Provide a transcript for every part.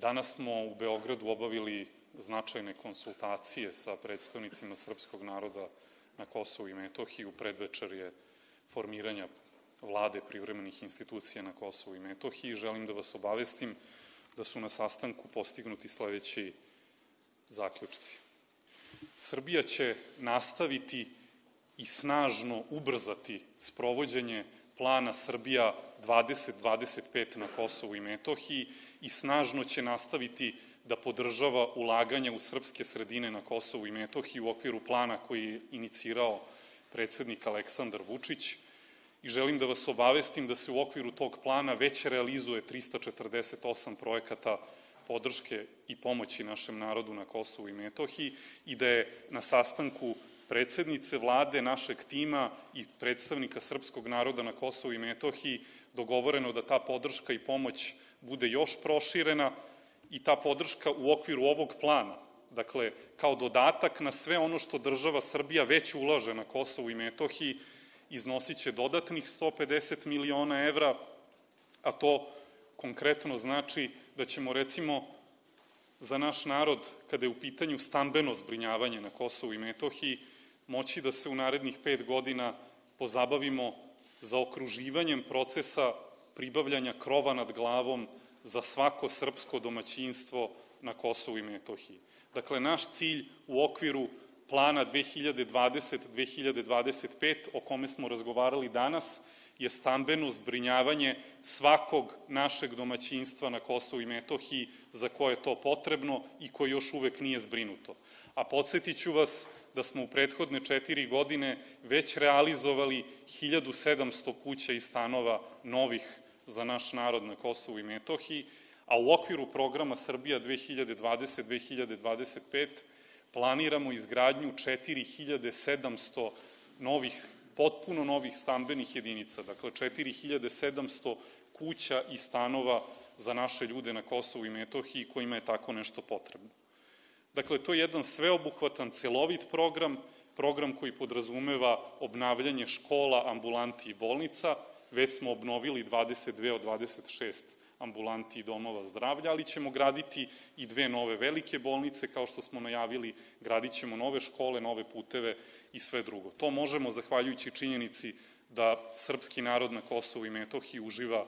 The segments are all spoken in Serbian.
Danas smo u Beogradu obavili značajne konsultacije sa predstavnicima srpskog naroda na Kosovu i Metohiji. U predvečer je formiranja vlade privremenih institucija na Kosovu i Metohiji. Želim da vas obavestim da su na sastanku postignuti sledeći zaključci. Srbija će nastaviti i snažno ubrzati sprovođenje plana Srbija 2025 na Kosovu i Metohiji i snažno će nastaviti da podržava ulaganja u srpske sredine na Kosovu i Metohiji u okviru plana koji je inicirao predsednik Aleksandar Vučić. I želim da vas obavestim da se u okviru tog plana već realizuje 348 projekata podrške i pomoći našem narodu na Kosovu i Metohiji i da je na sastanku predsednice vlade, našeg tima i predstavnika srpskog naroda na Kosovu i Metohiji dogovoreno da ta podrška i pomoć bude još proširena i ta podrška u okviru ovog plana, dakle, kao dodatak na sve ono što država Srbija već ulaže na Kosovu i Metohiji, iznosit će dodatnih 150 miliona evra, a to konkretno znači da ćemo recimo za naš narod, kada je u pitanju stambeno zbrinjavanje na Kosovu i Metohiji, moći da se u narednih pet godina pozabavimo za okruživanjem procesa pribavljanja krova nad glavom za svako srpsko domaćinstvo na Kosovu i Metohiji. Dakle, naš cilj u okviru plana 2020-2025, o kome smo razgovarali danas, je stambeno zbrinjavanje svakog našeg domaćinstva na Kosovu i Metohiji za koje je to potrebno i koje još uvek nije zbrinuto. A podsjetiću vas da smo u prethodne četiri godine već realizovali 1700 kuća i stanova novih za naš narod na Kosovu i Metohiji, a u okviru programa Srbija 2020-2025 planiramo izgradnju 4700 novih, potpuno novih stambenih jedinica, dakle 4700 kuća i stanova za naše ljude na Kosovu i Metohiji kojima je tako nešto potrebno. Dakle, to je jedan sveobuhvatan, celovit program, program koji podrazumeva obnavljanje škola, ambulanti i bolnica. Već smo obnovili 22 od 26 ambulanti i domova zdravlja, ali ćemo graditi i dve nove velike bolnice, kao što smo najavili, gradit ćemo nove škole, nove puteve i sve drugo. To možemo, zahvaljujući činjenici da srpski narod na Kosovu i Metohiji uživa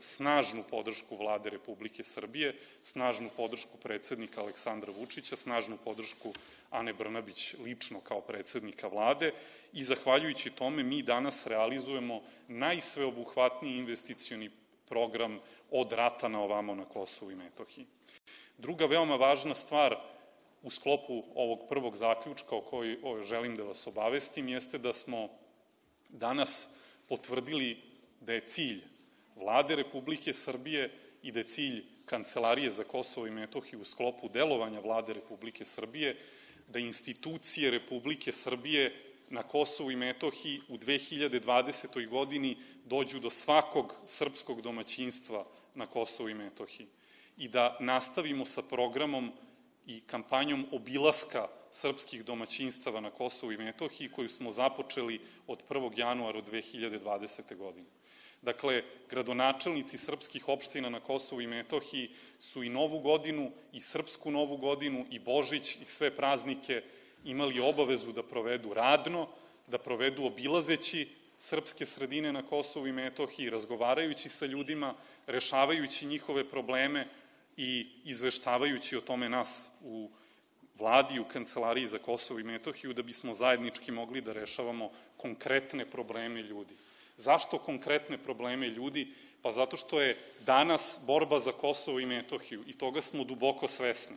snažnu podršku vlade Republike Srbije, snažnu podršku predsednika Aleksandra Vučića, snažnu podršku Ane Brnabić lično kao predsednika vlade i zahvaljujući tome mi danas realizujemo najsveobuhvatniji investicioni program od rata na ovamo na Kosovu i Metohiji. Druga veoma važna stvar u sklopu ovog prvog zaključka o kojoj želim da vas obavestim jeste da smo danas potvrdili da je cilj vlade Republike Srbije i da je cilj Kancelarije za Kosovo i Metohiju u sklopu delovanja vlade Republike Srbije da institucije Republike Srbije na Kosovu i Metohiji u 2020. godini dođu do svakog srpskog domaćinstva na Kosovu i Metohiji i da nastavimo sa programom i kampanjom obilaska srpskih domaćinstava na Kosovu i Metohiji koju smo započeli od 1. januara 2020. godine. Dakle, gradonačelnici srpskih opština na Kosovu i Metohiji su i Novu godinu, i Srpsku Novu godinu, i Božić, i sve praznike imali obavezu da provedu radno, da provedu obilazeći srpske sredine na Kosovu i Metohiji, razgovarajući sa ljudima, rešavajući njihove probleme i izveštavajući o tome nas u vladi u Kancelariji za Kosovo i Metohiju, da bismo zajednički mogli da rešavamo konkretne probleme ljudi. Zašto konkretne probleme ljudi? Pa zato što je danas borba za Kosovo i Metohiju i toga smo duboko svesni.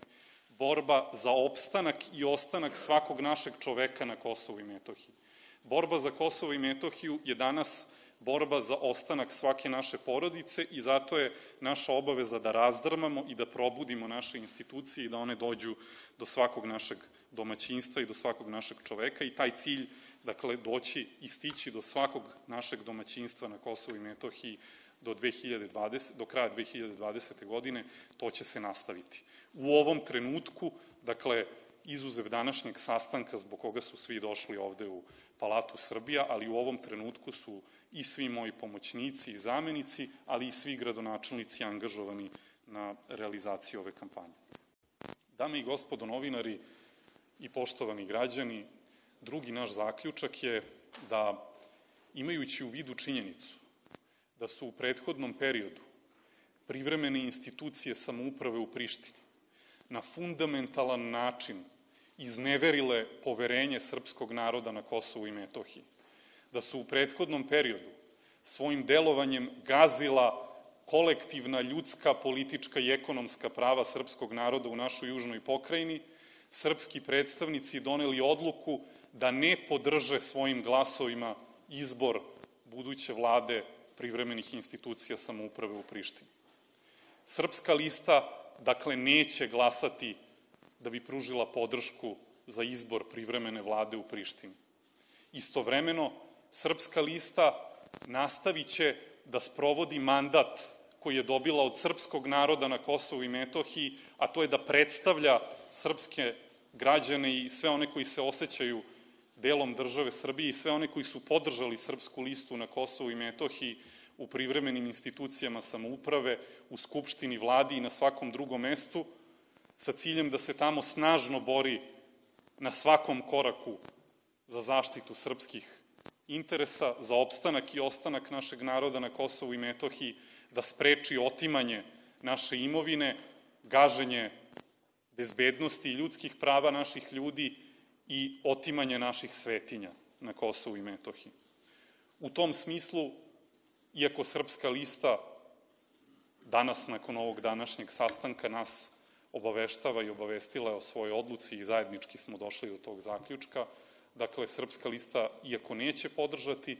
Borba za opstanak i ostanak svakog našeg čoveka na Kosovu i Metohiji. Borba za Kosovo i Metohiju je danas borba za ostanak svake naše porodice i zato je naša obaveza da razdrmamo i da probudimo naše institucije i da one dođu do svakog našeg domaćinstva i do svakog našeg čoveka i taj cilj, dakle, doći i stići do svakog našeg domaćinstva na Kosovu i Metohiji do, 2020, do kraja 2020. godine, to će se nastaviti. U ovom trenutku, dakle, izuzev današnjeg sastanka zbog koga su svi došli ovde u Palatu Srbija, ali u ovom trenutku su i svi moji pomoćnici i zamenici, ali i svi gradonačelnici angažovani na realizaciji ove kampanje. Dame i gospodo novinari i poštovani građani, drugi naš zaključak je da imajući u vidu činjenicu da su u prethodnom periodu privremene institucije samouprave u Prištini na fundamentalan način izneverile poverenje srpskog naroda na Kosovu i Metohiji, da su u prethodnom periodu svojim delovanjem gazila kolektivna ljudska, politička i ekonomska prava srpskog naroda u našoj južnoj pokrajini, srpski predstavnici doneli odluku da ne podrže svojim glasovima izbor buduće vlade privremenih institucija samouprave u Prištini. Srpska lista, dakle, neće glasati da bi pružila podršku za izbor privremene vlade u Prištini. Istovremeno, Srpska lista nastavit će da sprovodi mandat koji je dobila od srpskog naroda na Kosovu i Metohiji, a to je da predstavlja srpske građane i sve one koji se osjećaju delom države Srbije i sve one koji su podržali srpsku listu na Kosovu i Metohiji u privremenim institucijama samouprave, u Skupštini, vladi i na svakom drugom mestu, sa ciljem da se tamo snažno bori na svakom koraku za zaštitu srpskih interesa, za opstanak i ostanak našeg naroda na Kosovu i Metohiji, da spreči otimanje naše imovine, gaženje bezbednosti i ljudskih prava naših ljudi i otimanje naših svetinja na Kosovu i Metohiji. U tom smislu, iako Srpska lista danas, nakon ovog današnjeg sastanka, nas obaveštava i obavestila je o svojoj odluci i zajednički smo došli do tog zaključka, dakle, Srpska lista, iako neće podržati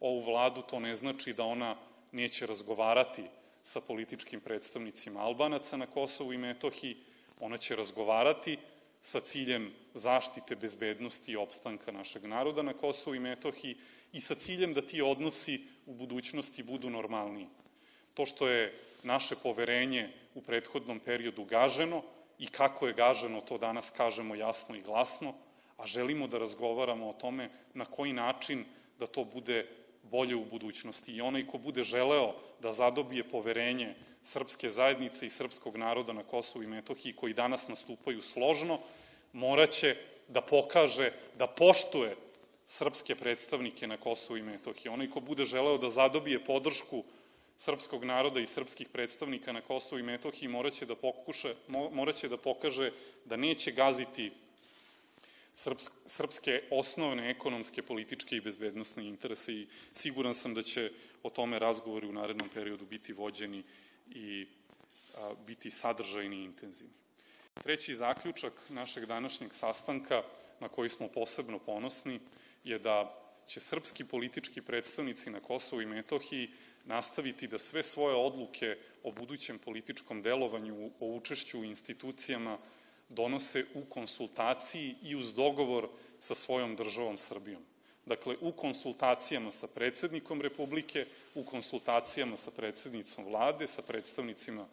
ovu vladu, to ne znači da ona neće razgovarati sa političkim predstavnicima Albanaca na Kosovu i Metohiji, ona će razgovarati sa ciljem zaštite bezbednosti i opstanka našeg naroda na Kosovu i Metohiji i sa ciljem da ti odnosi u budućnosti budu normalniji. To što je naše poverenje u prethodnom periodu gaženo i kako je gaženo, to danas kažemo jasno i glasno, a želimo da razgovaramo o tome na koji način da to bude bolje u budućnosti. I onaj ko bude želeo da zadobije poverenje srpske zajednice i srpskog naroda na Kosovu i Metohiji, koji danas nastupaju složno, moraće da pokaže da poštuje srpske predstavnike na Kosovu i Metohiji. Onaj ko bude želeo da zadobije podršku srpskog naroda i srpskih predstavnika na Kosovu i Metohiji moraće da, pokuša, moraće da pokaže da neće gaziti srpske osnovne ekonomske, političke i bezbednostne interese i siguran sam da će o tome razgovori u narednom periodu biti vođeni i biti sadržajni i intenzivni. Treći zaključak našeg današnjeg sastanka, na koji smo posebno ponosni, je da će srpski politički predstavnici na Kosovu i Metohiji nastaviti da sve svoje odluke o budućem političkom delovanju, o učešću u institucijama donose u konsultaciji i uz dogovor sa svojom državom Srbijom. Dakle, u konsultacijama sa predsednikom Republike, u konsultacijama sa predsednicom vlade, sa predstavnicima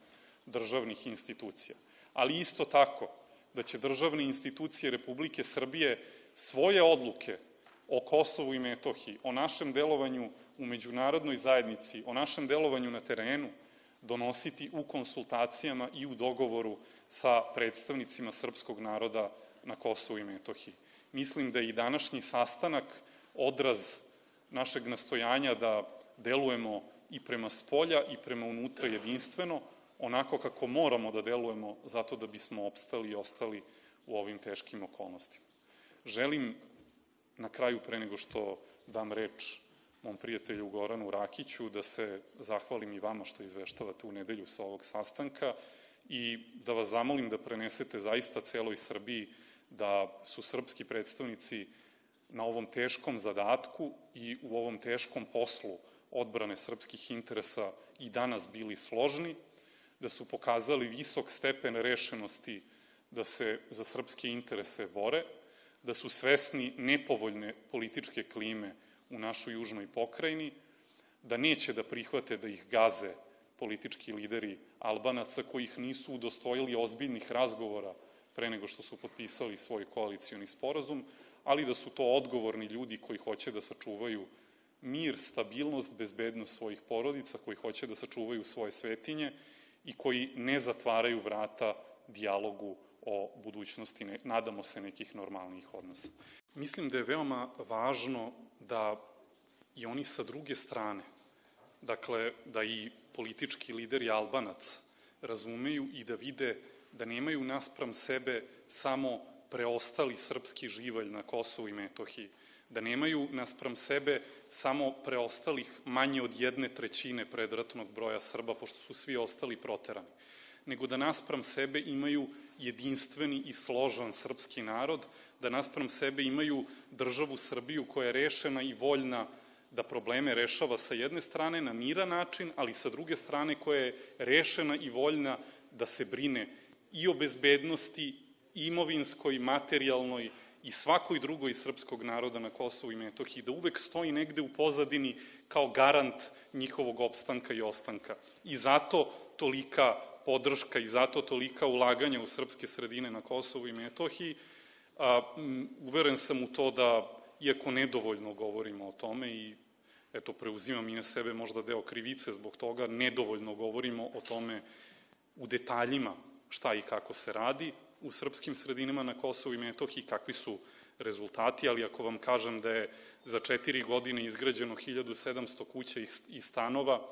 državnih institucija. Ali isto tako da će državne institucije Republike Srbije svoje odluke o Kosovu i Metohiji, o našem delovanju u međunarodnoj zajednici, o našem delovanju na terenu, donositi u konsultacijama i u dogovoru sa predstavnicima srpskog naroda na Kosovu i Metohiji. Mislim da je i današnji sastanak odraz našeg nastojanja da delujemo i prema spolja i prema unutra jedinstveno, onako kako moramo da delujemo zato da bismo opstali i ostali u ovim teškim okolnostima. Želim na kraju, pre nego što dam reč mom prijatelju Goranu Rakiću, da se zahvalim i vama što izveštavate u nedelju sa ovog sastanka i da vas zamolim da prenesete zaista celoj Srbiji da su srpski predstavnici na ovom teškom zadatku i u ovom teškom poslu odbrane srpskih interesa i danas bili složni, da su pokazali visok stepen rešenosti da se za srpske interese bore, da su svesni nepovoljne političke klime u našoj južnoj pokrajini, da neće da prihvate da ih gaze politički lideri Albanaca koji ih nisu udostojili ozbiljnih razgovora pre nego što su potpisali svoj koalicioni sporazum, ali da su to odgovorni ljudi koji hoće da sačuvaju mir, stabilnost, bezbednost svojih porodica, koji hoće da sačuvaju svoje svetinje i koji ne zatvaraju vrata dijalogu o budućnosti, ne, nadamo se, nekih normalnih odnosa. Mislim da je veoma važno da i oni sa druge strane, dakle, da i politički lideri Albanac razumeju i da vide da nemaju naspram sebe samo preostali srpski živalj na Kosovu i Metohiji, da nemaju naspram sebe samo preostalih manje od jedne trećine predratnog broja Srba, pošto su svi ostali proterani, nego da naspram sebe imaju jedinstveni i složan srpski narod, da naspram sebe imaju državu Srbiju koja je rešena i voljna da probleme rešava sa jedne strane na miran način, ali sa druge strane koja je rešena i voljna da se brine i o bezbednosti imovinskoj, materijalnoj i svakoj drugoj srpskog naroda na Kosovu i Metohiji, da uvek stoji negde u pozadini kao garant njihovog opstanka i ostanka. I zato tolika podrška i zato tolika ulaganja u srpske sredine na Kosovu i Metohiji. A, uveren sam u to da, iako nedovoljno govorimo o tome i eto, preuzimam i na sebe možda deo krivice zbog toga, nedovoljno govorimo o tome u detaljima šta i kako se radi u srpskim sredinama na Kosovu i Metohiji, kakvi su rezultati, ali ako vam kažem da je za četiri godine izgrađeno 1700 kuća i stanova,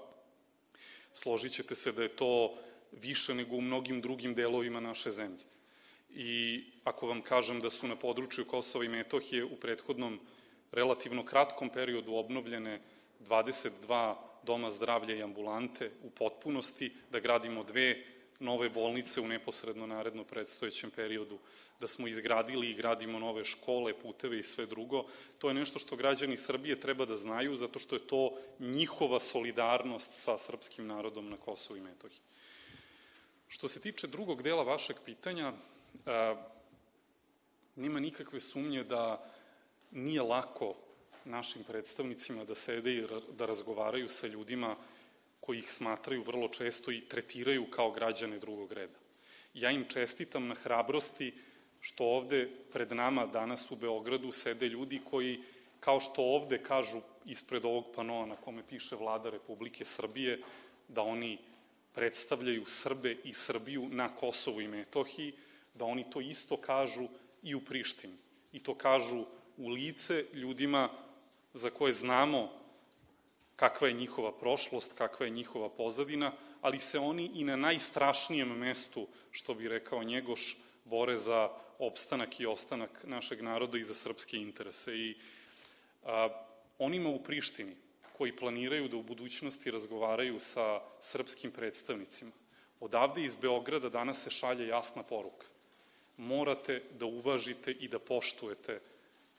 složit ćete se da je to više nego u mnogim drugim delovima naše zemlje. I ako vam kažem da su na području Kosova i Metohije u prethodnom relativno kratkom periodu obnovljene 22 doma zdravlja i ambulante u potpunosti, da gradimo dve nove bolnice u neposredno naredno predstojećem periodu, da smo izgradili i gradimo nove škole, puteve i sve drugo. To je nešto što građani Srbije treba da znaju, zato što je to njihova solidarnost sa srpskim narodom na Kosovu i Metohiji. Što se tiče drugog dela vašeg pitanja, nema nikakve sumnje da nije lako našim predstavnicima da sede i da razgovaraju sa ljudima koji ih smatraju vrlo često i tretiraju kao građane drugog reda. Ja im čestitam na hrabrosti što ovde pred nama danas u Beogradu sede ljudi koji, kao što ovde kažu ispred ovog panoa na kome piše vlada Republike Srbije, da oni predstavljaju Srbe i Srbiju na Kosovu i Metohiji, da oni to isto kažu i u Prištini. I to kažu u lice ljudima za koje znamo kakva je njihova prošlost, kakva je njihova pozadina, ali se oni i na najstrašnijem mestu, što bi rekao Njegoš, bore za opstanak i ostanak našeg naroda i za srpske interese. I a, onima u Prištini, koji planiraju da u budućnosti razgovaraju sa srpskim predstavnicima. Odavde iz Beograda danas se šalje jasna poruka. Morate da uvažite i da poštujete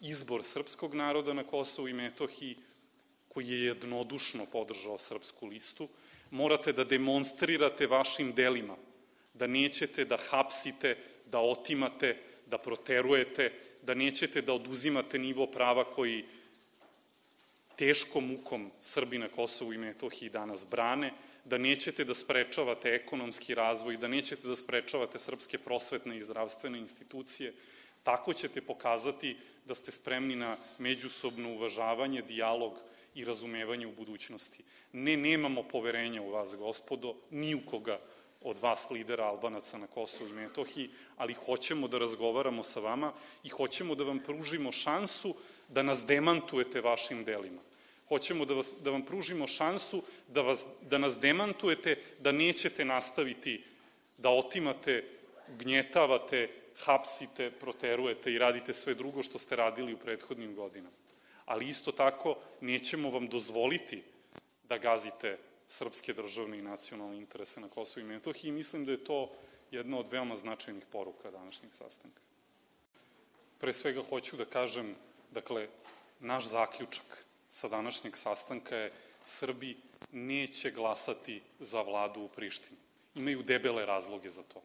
izbor srpskog naroda na Kosovu i Metohiji, koji je jednodušno podržao srpsku listu. Morate da demonstrirate vašim delima, da nećete da hapsite, da otimate, da proterujete, da nećete da oduzimate nivo prava koji teškom mukom Srbi na Kosovu i Metohiji danas brane, da nećete da sprečavate ekonomski razvoj, da nećete da sprečavate srpske prosvetne i zdravstvene institucije, tako ćete pokazati da ste spremni na međusobno uvažavanje, dijalog i razumevanje u budućnosti. Ne, nemamo poverenja u vas, gospodo, ni u koga od vas lidera Albanaca na Kosovu i Metohiji, ali hoćemo da razgovaramo sa vama i hoćemo da vam pružimo šansu da nas demantujete vašim delima. Hoćemo da, vas, da vam pružimo šansu da, vas, da nas demantujete, da nećete nastaviti da otimate, gnjetavate, hapsite, proterujete i radite sve drugo što ste radili u prethodnim godinama. Ali isto tako nećemo vam dozvoliti da gazite srpske državne i nacionalne interese na Kosovo i Metohiji mislim da je to jedna od veoma značajnih poruka današnjeg sastanka. Pre svega hoću da kažem, dakle, naš zaključak sa današnjeg sastanka je Srbi neće glasati za vladu u Prištini. Imaju debele razloge za to.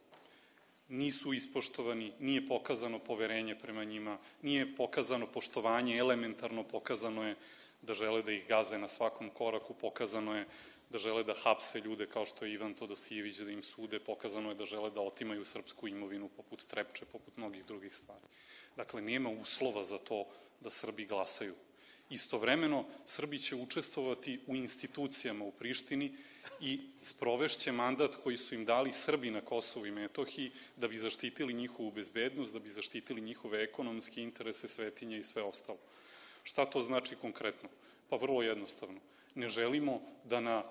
Nisu ispoštovani, nije pokazano poverenje prema njima, nije pokazano poštovanje, elementarno pokazano je da žele da ih gaze na svakom koraku, pokazano je da žele da hapse ljude kao što je Ivan Todosijević, da im sude, pokazano je da žele da otimaju srpsku imovinu poput Trepče, poput mnogih drugih stvari. Dakle, nema uslova za to da Srbi glasaju Istovremeno, Srbi će učestvovati u institucijama u Prištini i sprovešće mandat koji su im dali Srbi na Kosovu i Metohiji da bi zaštitili njihovu bezbednost, da bi zaštitili njihove ekonomske interese, svetinje i sve ostalo. Šta to znači konkretno? Pa vrlo jednostavno. Ne želimo da na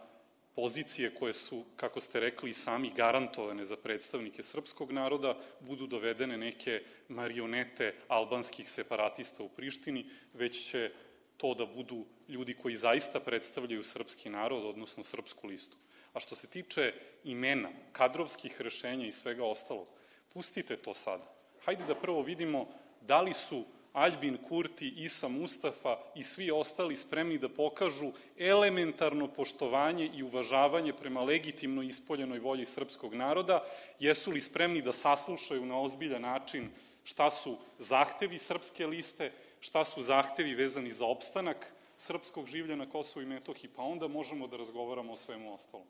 pozicije koje su, kako ste rekli, sami garantovane za predstavnike srpskog naroda, budu dovedene neke marionete albanskih separatista u Prištini, već će to da budu ljudi koji zaista predstavljaju srpski narod, odnosno srpsku listu. A što se tiče imena, kadrovskih rešenja i svega ostalog, pustite to sada. Hajde da prvo vidimo da li su Aljbin Kurti, Isa Mustafa i svi ostali spremni da pokažu elementarno poštovanje i uvažavanje prema legitimno ispoljenoj volji srpskog naroda, jesu li spremni da saslušaju na ozbiljan način šta su zahtevi srpske liste, šta su zahtevi vezani za opstanak srpskog življa na Kosovo i Metohiji, pa onda možemo da razgovaramo o svemu ostalom.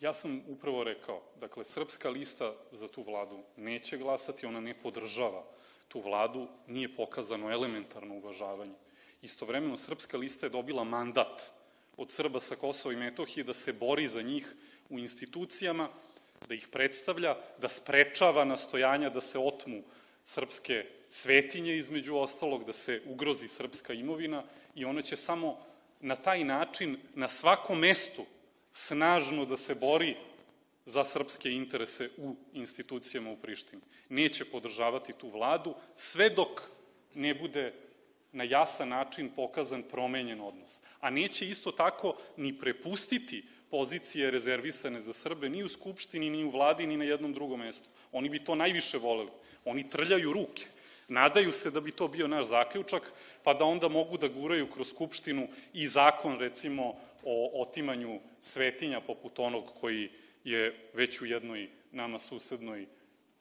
Ja sam upravo rekao, dakle, srpska lista za tu vladu neće glasati, ona ne podržava tu vladu, nije pokazano elementarno uvažavanje. Istovremeno, srpska lista je dobila mandat od Srba sa Kosova i Metohije da se bori za njih u institucijama, da ih predstavlja, da sprečava nastojanja da se otmu srpske svetinje između ostalog, da se ugrozi srpska imovina i ona će samo na taj način na svakom mestu snažno da se bori za srpske interese u institucijama u Prištini. Neće podržavati tu vladu sve dok ne bude na jasan način pokazan promenjen odnos. A neće isto tako ni prepustiti pozicije rezervisane za Srbe ni u Skupštini, ni u vladi, ni na jednom drugom mestu. Oni bi to najviše voleli. Oni trljaju ruke. Nadaju se da bi to bio naš zaključak, pa da onda mogu da guraju kroz Skupštinu i zakon, recimo, o otimanju svetinja poput onog koji je već u jednoj nama susednoj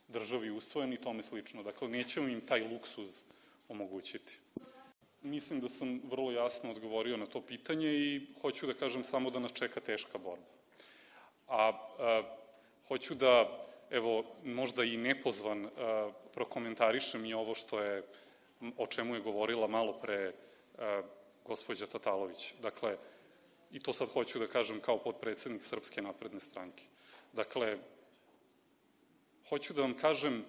državi usvojen i tome slično. Dakle, nećemo im taj luksuz omogućiti. Mislim da sam vrlo jasno odgovorio na to pitanje i hoću da kažem samo da nas čeka teška borba. A, a hoću da, evo, možda i nepozvan, prokomentarišem i ovo što je, o čemu je govorila malo pre gospođa Tatalović. Dakle, i to sad hoću da kažem kao podpredsednik Srpske napredne stranke. Dakle, hoću da vam kažem,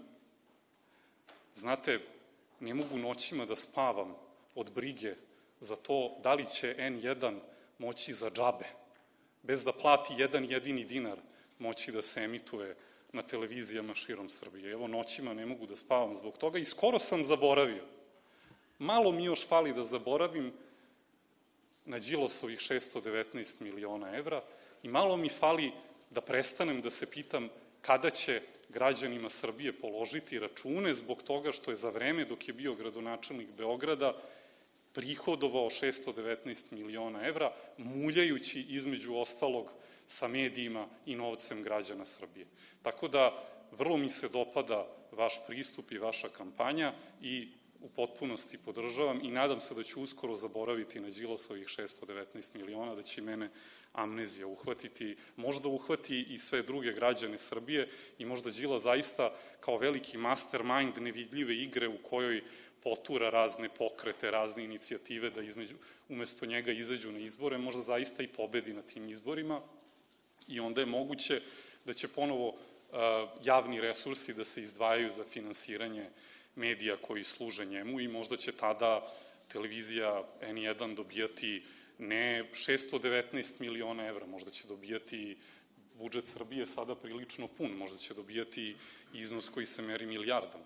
znate, ne mogu noćima da spavam od brige za to da li će N1 moći za džabe, bez da plati jedan jedini dinar, moći da se emituje na televizijama širom Srbije. Evo, noćima ne mogu da spavam zbog toga i skoro sam zaboravio. Malo mi još fali da zaboravim na Đilosovih 619 miliona evra i malo mi fali da prestanem da se pitam kada će građanima Srbije položiti račune zbog toga što je za vreme dok je bio gradonačelnik Beograda prihodovao 619 miliona evra, muljajući između ostalog sa medijima i novcem građana Srbije. Tako da, vrlo mi se dopada vaš pristup i vaša kampanja i u potpunosti podržavam i nadam se da ću uskoro zaboraviti na Đilosovih 619 miliona, da će mene amnezija uhvatiti, možda uhvati i sve druge građane Srbije i možda Đila zaista kao veliki mastermind nevidljive igre u kojoj potura razne pokrete, razne inicijative da između, umesto njega izađu na izbore, možda zaista i pobedi na tim izborima i onda je moguće da će ponovo uh, javni resursi da se izdvajaju za finansiranje medija koji služe njemu i možda će tada televizija N1 dobijati ne 619 miliona evra, možda će dobijati budžet Srbije sada prilično pun, možda će dobijati iznos koji se meri milijardama.